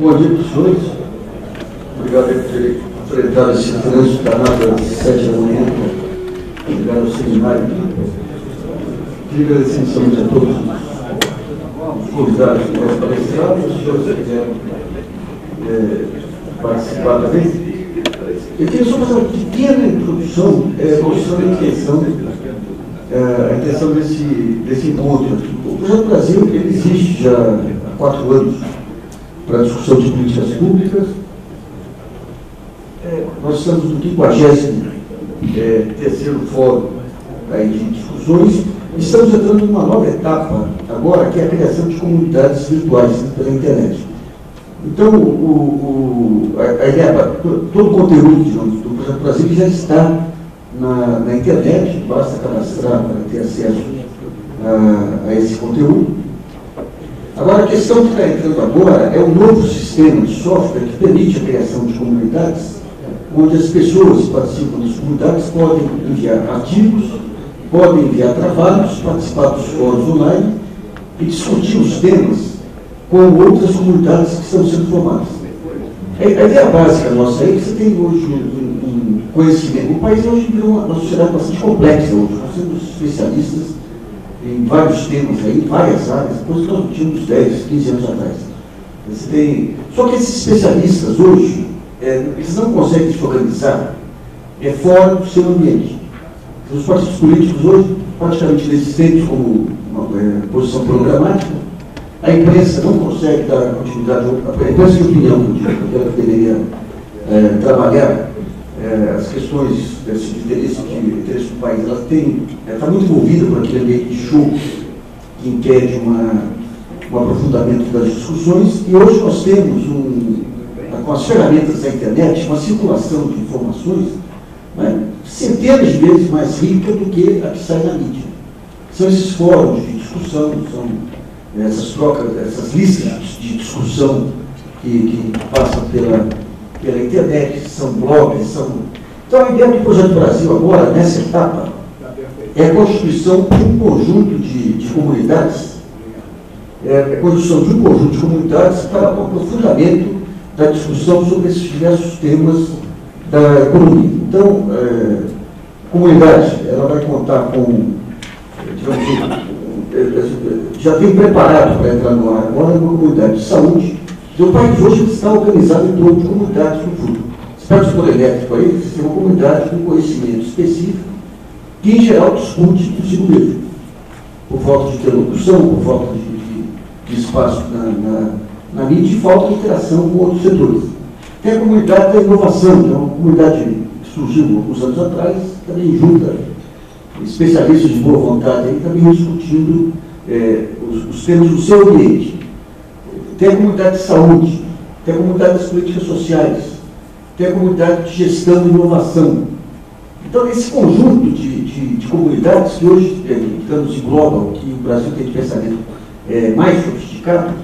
Bom dia, professores. Obrigado por terem enfrentado esse trânsito danado às sete da manhã para chegar ao seminário. Queria agradecer a todos os convidados que foram palestrados, os senhores que quiseram é, participar também. Eu queria só fazer uma pequena introdução, é, mostrando a intenção, é, a intenção desse, desse encontro. O Projeto Brasil ele existe já há quatro anos para a discussão de políticas públicas. É, nós estamos no 50 é, terceiro fórum aí, de discussões. Estamos entrando numa nova etapa agora, que é a criação de comunidades virtuais pela internet. Então, o, o, a, ideia, todo o conteúdo do Brasil já está na, na, internet, basta cadastrar para ter acesso a, a esse conteúdo. Agora, a questão que está entrando agora é um novo sistema de software que permite a criação de comunidades, onde as pessoas que participam das comunidades podem enviar artigos, podem enviar trabalhos, participar dos fóruns online e discutir os temas com outras comunidades que estão sendo formadas. A ideia básica nossa é que você tem hoje um, um conhecimento. O país hoje virou uma sociedade bastante complexa hoje. Nós temos especialistas em vários temas aí, várias áreas, coisas que nós tínhamos 10, 15 anos atrás. Você tem... Só que esses especialistas hoje, é, eles não conseguem se organizar é, fora do seu ambiente. Os partidos políticos hoje, praticamente inexistentes como uma é, posição programática, a imprensa não consegue dar continuidade, a imprensa de opinião, que deveria é, trabalhar é, as questões desse, de interesse, de interesse do país, ela tem, está muito envolvida por aquele ambiente de show que impede uma, um aprofundamento das discussões, e hoje nós temos, um, com as ferramentas da internet, uma circulação de informações né, centenas de vezes mais rica do que a que sai na mídia. São esses fóruns de discussão, são essas trocas, essas listas de discussão que, que passam pela pela internet, são blogs, são. Então a ideia do Projeto Brasil agora, nessa etapa, é a constituição de um conjunto de, de comunidades, é a constituição de um conjunto de comunidades para o aprofundamento da discussão sobre esses diversos temas da economia. Então, é, comunidade, ela vai contar com, digamos, é, é, já tem preparado para entrar no ar agora uma comunidade de saúde, o país hoje está organizado em torno de comunidades no futuro. Você pega o setor elétrico aí, tem uma comunidade com conhecimento específico, que em geral discute consigo mesmo. Por falta de interlocução, por falta de, de, de espaço na, na, na mídia e falta de interação com outros setores. Tem a comunidade da inovação, que é uma comunidade que surgiu alguns anos atrás, também junta especialistas de boa vontade aí, também discutindo é, os, os temas do seu ambiente tem a comunidade de saúde, tem a comunidade das políticas sociais, tem a comunidade de gestão e inovação. Então, esse conjunto de, de, de comunidades que hoje, é, digamos, englobam, que o Brasil tem de pensamento é, mais sofisticado,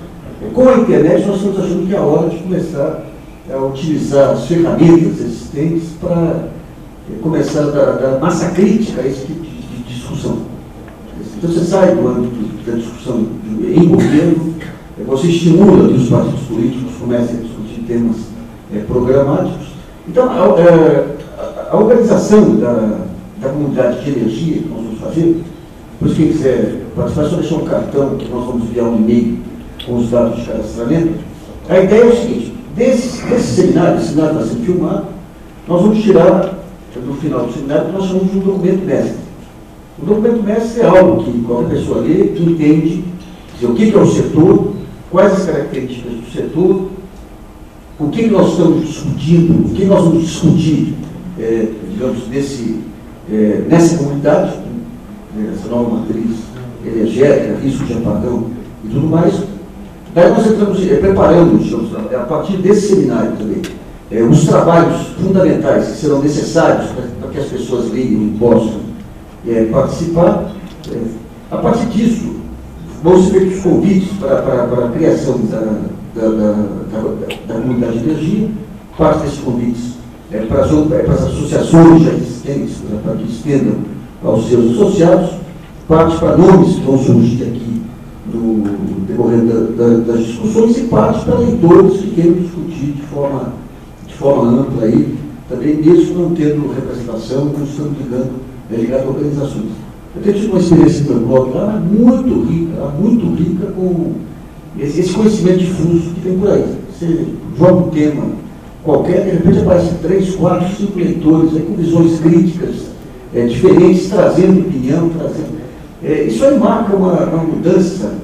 é, com a internet nós estamos achando que é a hora de começar a utilizar as ferramentas existentes para é, começar a dar, dar, massa crítica a esse tipo de, de discussão. Então, você sai do âmbito da discussão em governo, você estimula que os partidos políticos comecem a discutir temas é, programáticos. Então, a, é, a, a organização da, da, comunidade de energia que nós vamos fazer, depois quem quiser participar, é só deixar um cartão que nós vamos enviar um e-mail com os dados de cadastramento. A ideia é o seguinte, desse, desse seminário, esse seminário está sendo filmado, nós vamos tirar, no final do seminário, nós chamamos de um documento mestre. O documento mestre é algo que qualquer pessoa lê, entende dizer, o que é o setor, quais as características do setor, o que nós estamos discutindo, o que nós vamos discutir, é, digamos, nesse, é, nessa comunidade, né, essa nova matriz energética, risco de apagão e tudo mais. Daí nós entramos é, preparando, digamos, a partir desse seminário também, é, os trabalhos fundamentais que serão necessários para que as pessoas leiam e possam participar. A partir disso, vão ser feitos convites para, para, para a criação da, da, da, da, comunidade de energia, parte desses convites é para, as, é para as associações já existentes, para que estendam aos seus associados, parte para nomes que vão surgir aqui do, decorrer da, da, das discussões e parte para leitores que queiram discutir de forma, de forma ampla aí, também mesmo não tendo representação, não estando ligando, é, ligado a organizações. Eu tido uma experiência no blog lá muito rica, muito rica com esse, esse conhecimento difuso que tem por aí. Você joga um tema qualquer, de repente aparecem três, quatro, cinco leitores aí, com visões críticas é, diferentes, trazendo opinião, trazendo. É, isso aí marca uma, uma mudança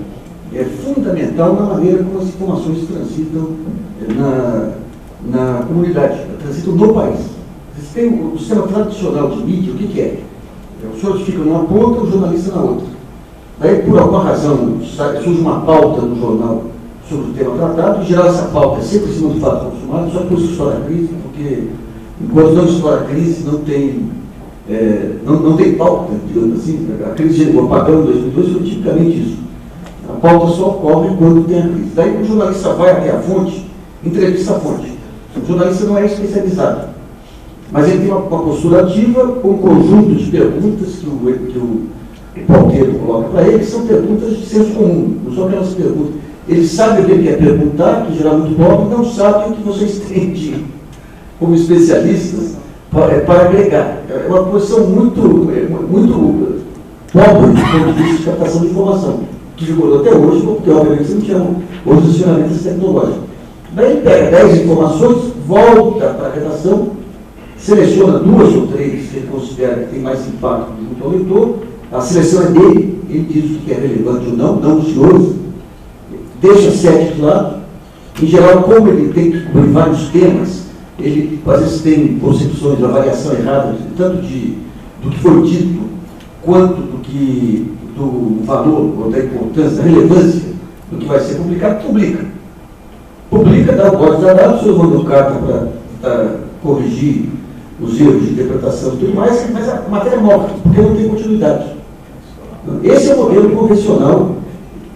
é, fundamental na maneira como as informações transitam é, na, na comunidade, transitam no país. Você tem o, o sistema tradicional de mídia, o que, que é? É? O senhor fica numa ponta, o jornalista na outra. Daí, por alguma razão, surge uma pauta no jornal sobre o tema tratado, e geral essa pauta é sempre em cima do fato consumado, só que isso estoura a crise, porque enquanto não estoura a crise, não tem, é, não, não tem pauta, digamos assim. A crise de apagão em 2002 foi tipicamente isso. A pauta só ocorre quando tem a crise. Daí o jornalista vai até a fonte, entrevista a fonte. O jornalista não é especializado, mas ele tem uma, uma postura ativa um conjunto de perguntas que o, que o, o pauteiro coloca para ele, que são perguntas de senso comum, não são aquelas perguntas ele sabe o que ele quer perguntar, que geral muito pobre, não sabe o que vocês têm de, como especialistas, para, é, para agregar. É uma posição muito, é, muito pobre do ponto de vista de captação de informação, que ficou até hoje, porque obviamente você não tinha outros funcionamentos tecnológicos. Daí ele pega 10 informações, volta para a redação, seleciona duas ou três que ele considera que tem mais impacto junto ao leitor, a seleção é dele, ele diz o que é relevante ou não, não dos senhores, deixa sete de lado. Em geral, como ele tem que cobrir vários temas, ele às vezes tem concepções de avaliação errada, tanto de, do que foi dito, quanto do que do valor, ou da importância, da relevância do que vai ser publicado, publica. Publica, dá o código da data, o senhor mandou carta para corrigir os erros de interpretação e tudo mais, mas a matéria morre, porque não tem continuidade. Esse é o modelo convencional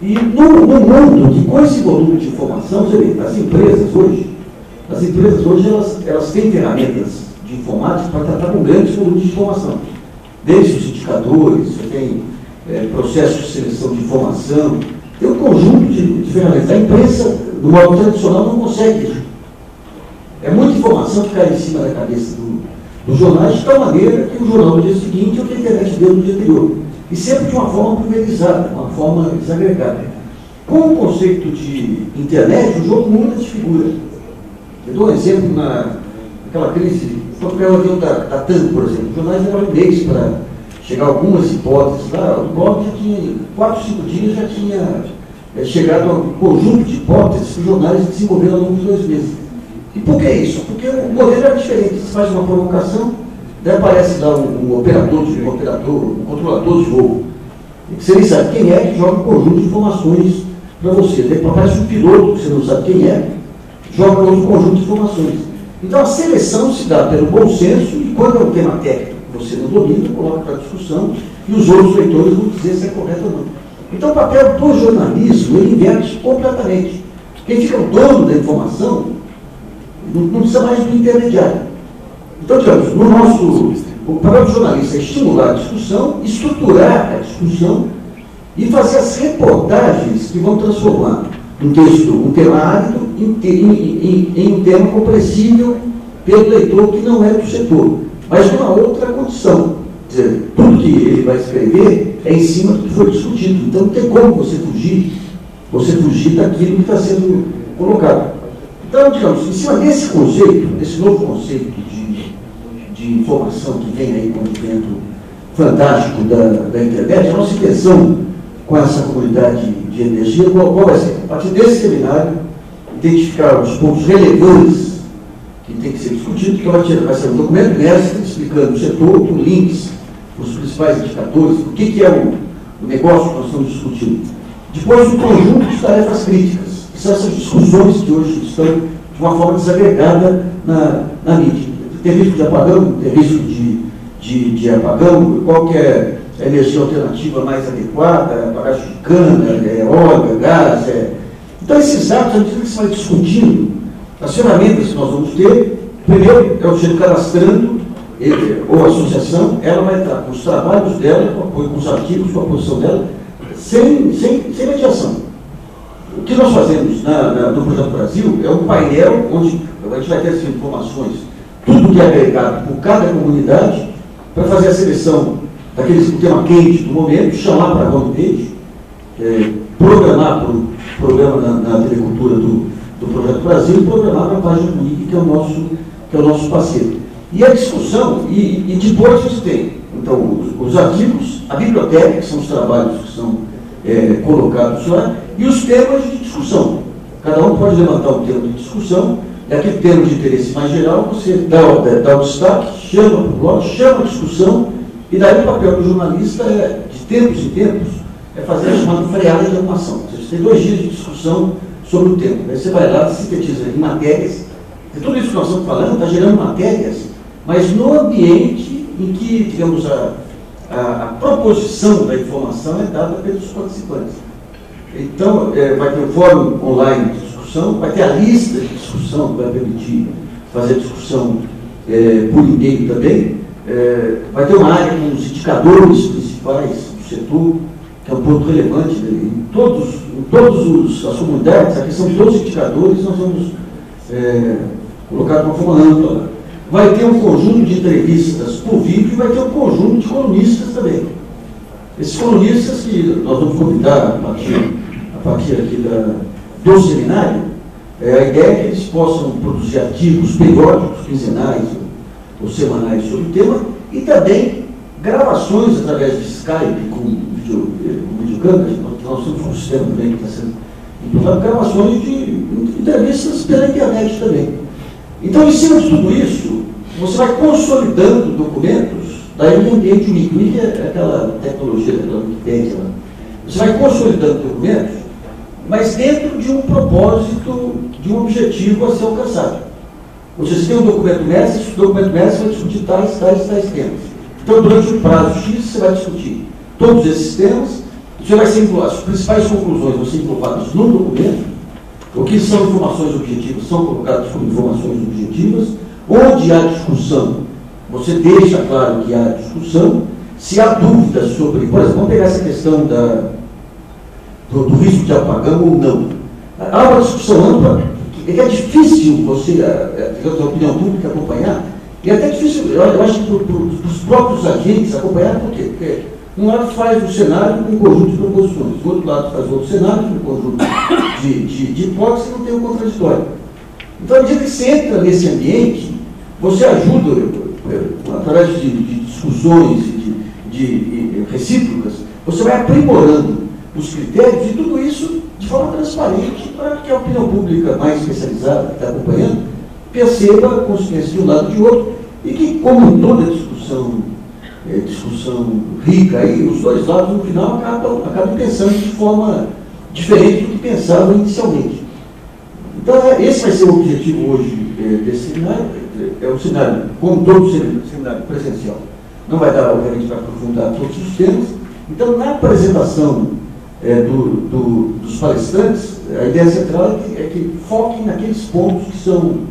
e no, no, mundo que com esse volume de informação, você vê, as empresas hoje, as empresas hoje elas, elas têm ferramentas de informática para tratar com grandes volumes de informação. Desde os indicadores, você tem é, processos de seleção de informação, tem um conjunto de, de ferramentas. A imprensa, no modo tradicional, não consegue informação que cai em cima da cabeça do, dos jornais, de tal maneira que o jornal no dia seguinte é o que a internet deu no dia anterior e sempre de uma forma pulverizada, uma forma desagregada. Com o conceito de internet, o jogo muda de figura. Eu dou um exemplo na, naquela crise, o papel avião da, da TAM, por exemplo. Os jornais levaram um mês para chegar a algumas hipóteses. Lá, o blog já tinha, quatro, cinco dias, já tinha é, chegado a um conjunto de hipóteses que os jornais desenvolveram ao longo de dois meses. E por que isso? Porque o modelo era diferente. Você faz uma provocação, aparece lá um, um operador, um operador, um controlador de voo. Você nem sabe quem é que joga um conjunto de informações para você. Daí aparece um piloto, que você não sabe quem é, joga outro conjunto de informações. Então a seleção se dá pelo bom senso e quando é um tema técnico que você não domina, coloca para discussão e os outros leitores vão dizer se é correto ou não. Então o papel do jornalismo ele inverte completamente. Quem fica o dono da informação não, não precisa mais do intermediário. Então, digamos, no nosso. O papel do jornalista é estimular a discussão, estruturar a discussão e fazer as reportagens que vão transformar um texto, um tema árido, em, em, em, em um tema compreensível pelo leitor que não é do setor, mas numa outra condição. Quer dizer, tudo que ele vai escrever é em cima do que foi discutido. Então não tem como você fugir, você fugir daquilo que está sendo colocado. Então, digamos, em cima desse conceito, desse novo conceito de informação que vem aí com o evento fantástico da, da internet, a nossa intenção com essa comunidade de energia, qual, vai ser? A partir desse seminário, identificar os pontos relevantes que tem que ser discutido, que vai, ser um documento mestre explicando o setor, com links, os principais indicadores, o que, que é o, o negócio que nós estamos discutindo. Depois, um conjunto de tarefas críticas, são essas discussões que hoje estão de uma forma desagregada na, na mídia. Tem risco de apagão, tem risco de, de, de apagão, qual é a energia alternativa mais adequada, apagagem de cana, é óleo, gás. É... Então, esses dados, à medida que você vai discutindo as ferramentas que nós vamos ter, primeiro é o sujeito cadastrando, ele, ou a associação, ela vai estar com os trabalhos dela, com, com os artigos, com a posição dela, sem, sem, sem mediação. O que nós fazemos na, na, no Projeto Brasil é um painel onde a gente vai ter essas informações, tudo que é agregado por cada comunidade, para fazer a seleção daqueles com tema quente do momento, chamar para a homepage, é, programar para o programa na, na telecultura do, do Projeto Brasil e programar para a página do WIC, que é o nosso, que é o nosso parceiro. E a discussão, e, e depois você tem então, os, os, artigos, a biblioteca, que são os trabalhos que são é, colocados lá, e os temas de discussão. Cada um pode levantar um tema de discussão, e aquele tema de interesse mais geral, você dá, dá o destaque, chama para o blog, chama a discussão, e daí o papel do jornalista é, de tempos em tempos, é fazer a chamada freada de. Ou seja, você tem dois dias de discussão sobre o tema. Aí você vai lá, sintetiza em matérias, e tudo isso que nós estamos falando está gerando matérias, mas no ambiente em que, digamos, a, a, a proposição da informação é dada pelos participantes. Então, é, vai ter o fórum online de discussão, vai ter a lista de discussão que vai permitir fazer discussão é, por inteiro também, é, vai ter uma área com os indicadores principais do setor, que é um ponto relevante. Né? Em todas em todos as comunidades, a questão de todos os indicadores, nós vamos é, colocar de uma forma ampla. Vai ter um conjunto de entrevistas vai ter um conjunto de colunistas também. Esses colunistas que nós vamos convidar a partir, a partir aqui da, do seminário, é, a ideia é que eles possam produzir artigos periódicos, quinzenais ou, ou semanais sobre o tema, e também gravações através de Skype com, vídeo, com videocâmeras, nós temos um sistema também que está sendo implantado, gravações de entrevistas pela internet também. Então, em cima de tudo isso, você vai consolidando documentos, daí ambiente único, que é aquela tecnologia daquela Wikipédia lá. Você vai consolidando documentos, mas dentro de um propósito, de um objetivo a ser alcançado. Ou seja, você tem um documento mestre, esse documento mestre vai discutir tais, tais, tais temas. Então, durante um prazo X, você vai discutir todos esses temas, você vai ser as principais conclusões vão ser englobadas no documento, o que são informações objetivas são colocadas como informações objetivas, onde há discussão, você deixa claro que há discussão, se há dúvidas sobre, por exemplo, vamos pegar essa questão da, do, do risco de apagão ou não. Há uma discussão ampla, que é difícil você, a, a, a opinião pública acompanhar, e é até difícil, eu, acho para os próprios agentes acompanhar, por quê? Porque um lado faz o cenário com um conjunto de proposições, o outro lado faz outro cenário com um conjunto de, de, de hipóteses e não tem o um contraditório. Então, à medida que você entra nesse ambiente, você ajuda, através de, de discussões de, de, recíprocas, você vai aprimorando os critérios e tudo isso de forma transparente para que a opinião pública mais especializada que está acompanhando perceba a consciência de um lado e de outro e que, como toda discussão, é, discussão rica, aí, os dois lados no final acabam, acabam pensando de forma diferente do que pensavam inicialmente. Então, é, esse vai ser o objetivo hoje é, desse seminário, é o seminário, como todo seminário presencial. Não vai dar, obviamente, para aprofundar todos os temas. Então, na apresentação é, do, do, dos palestrantes, a ideia central é que, é que foquem naqueles pontos que são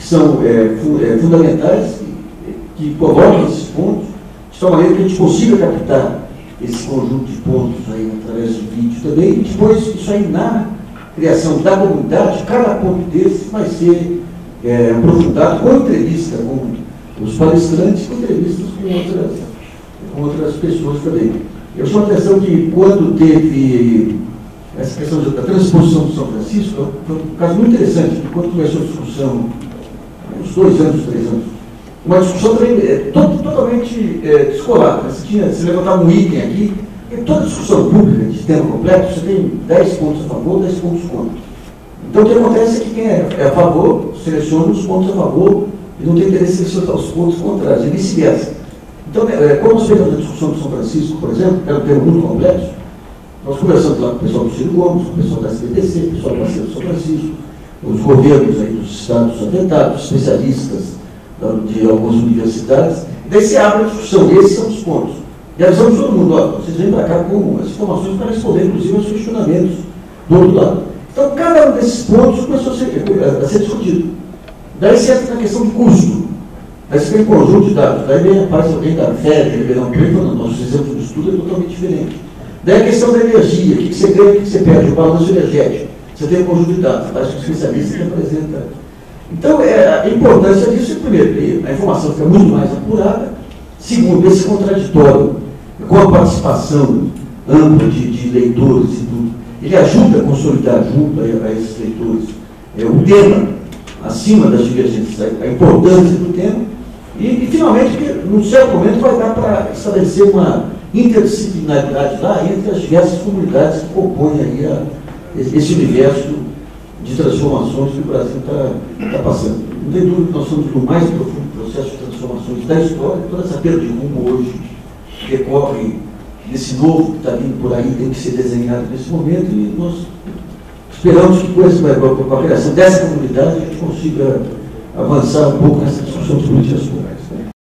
que são é, é, fundamentais, que, que provocam esses pontos, de tal maneira que a gente consiga captar esse conjunto de pontos aí através de vídeo também, e depois isso aí na criação da comunidade, cada ponto desse vai ser é, aprofundado com entrevista com os palestrantes, com entrevistas com outras, com outras pessoas também. Eu chamo a atenção que quando teve essa questão da transposição do São Francisco, foi um caso muito interessante, quando começou a discussão uns dois anos, três anos. Uma discussão também é, totalmente é, descolada. Você, tinha, você levantava um item aqui, e toda discussão pública de tema completo, você tem 10 pontos a favor, 10 pontos contra. Então o que acontece é que quem é, é a favor seleciona os pontos a favor e não tem interesse em selecionar os pontos contrários, e vice-versa. Então, é, como nós fizemos a discussão de São Francisco, por exemplo, que era um tema muito complexo, nós conversamos lá com o pessoal do Ciro Gomes, com o pessoal da SBDC, o pessoal do Marcelo São Francisco, os governos aí dos estados afetados, especialistas de algumas universidades, daí se abre a discussão, esses são os pontos. E avisamos todo mundo, ó, vocês vêm para cá com as informações para responder, inclusive, aos questionamentos do outro lado. Então, cada um desses pontos começou a ser, a ser discutido. Daí se entra na questão de custo. Daí você tem um conjunto de dados. Daí vem a parte alguém da FED, Ribeirão Preto, falando, nossos exemplos de estudo é totalmente diferente. Daí a questão da energia, o que você ganha, o que você perde, o balanço energético. você tem um conjunto de dados, parece que o especialista que apresenta. Então, é, a importância disso é, primeiro, a informação fica muito mais apurada, segundo, esse contraditório, com a participação ampla de, de leitores e ele ajuda a consolidar junto a, a esses leitores é, o tema, acima das divergências, a importância do tema, e, e finalmente, num certo momento, vai dar para estabelecer uma interdisciplinaridade lá entre as diversas comunidades que compõem aí a, esse universo de transformações que o Brasil está tá passando. Não tem dúvida que nós estamos no mais profundo processo de transformações da história, toda essa perda de rumo hoje decorre desse novo que está vindo por aí, tem que ser desenhado nesse momento, e nós esperamos que com, esse, com a criação dessa comunidade a gente consiga avançar um pouco nessa discussão de políticas públicas.